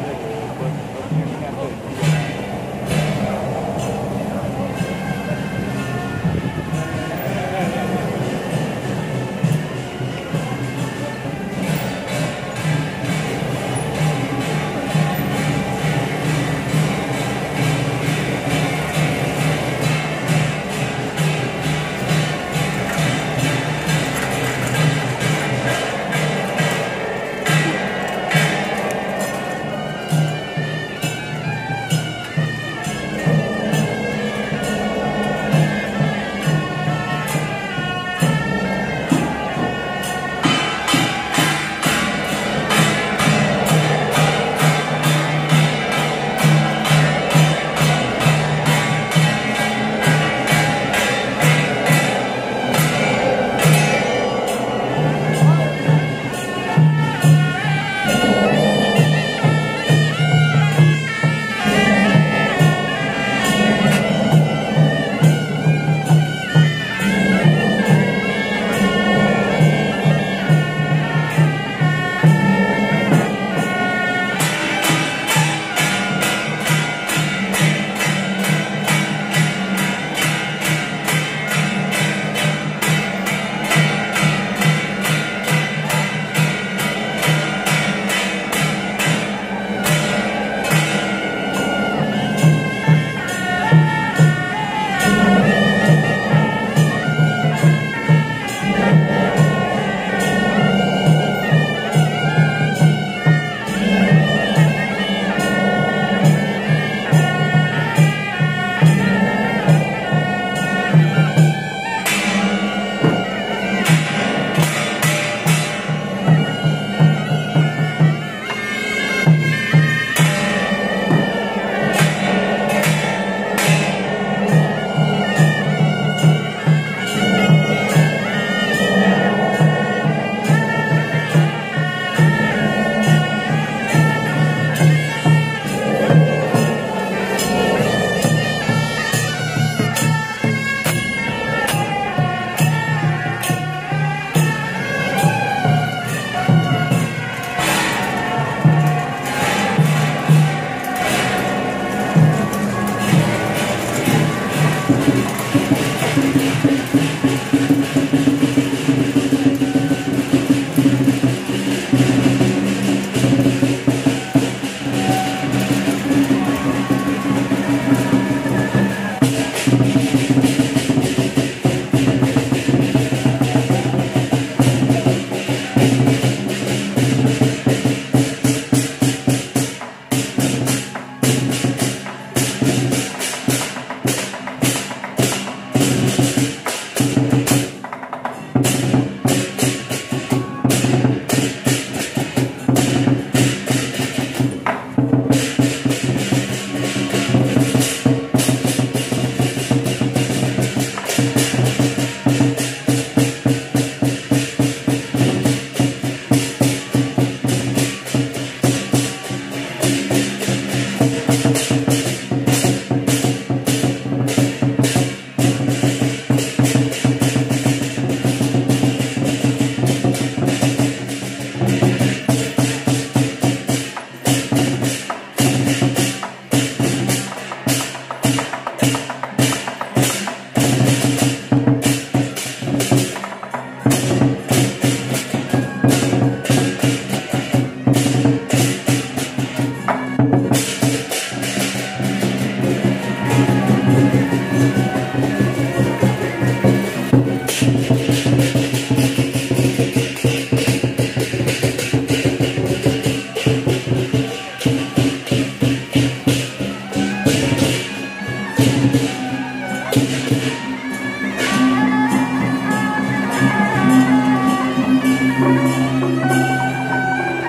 Thank you.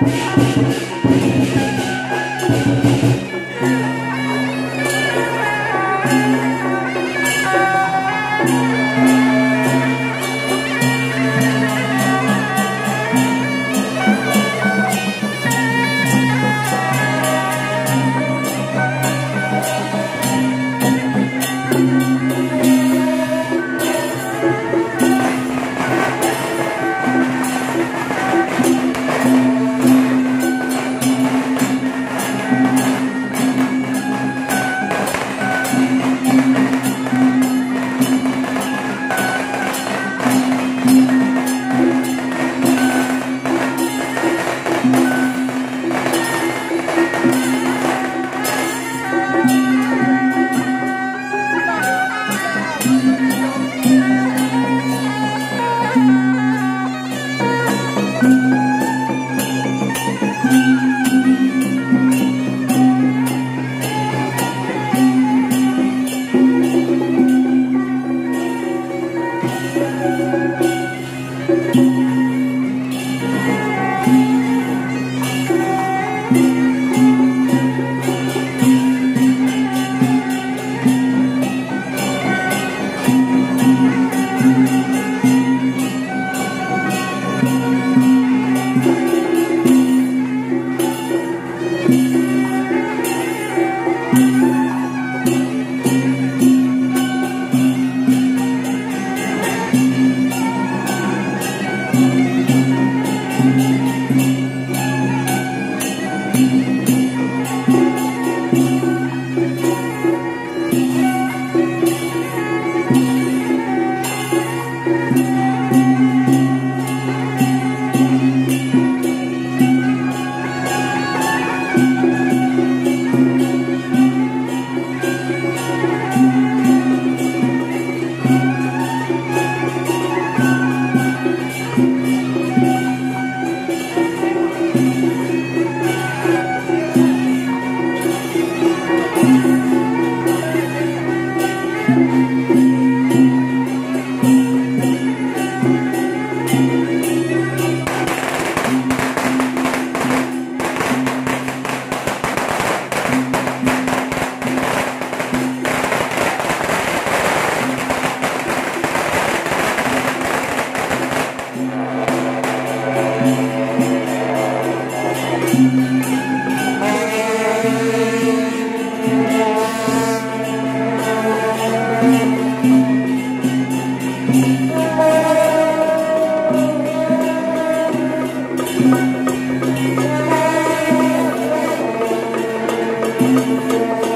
Música Música